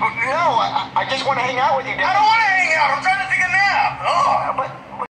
No, I, I just want to hang out with you, Dad.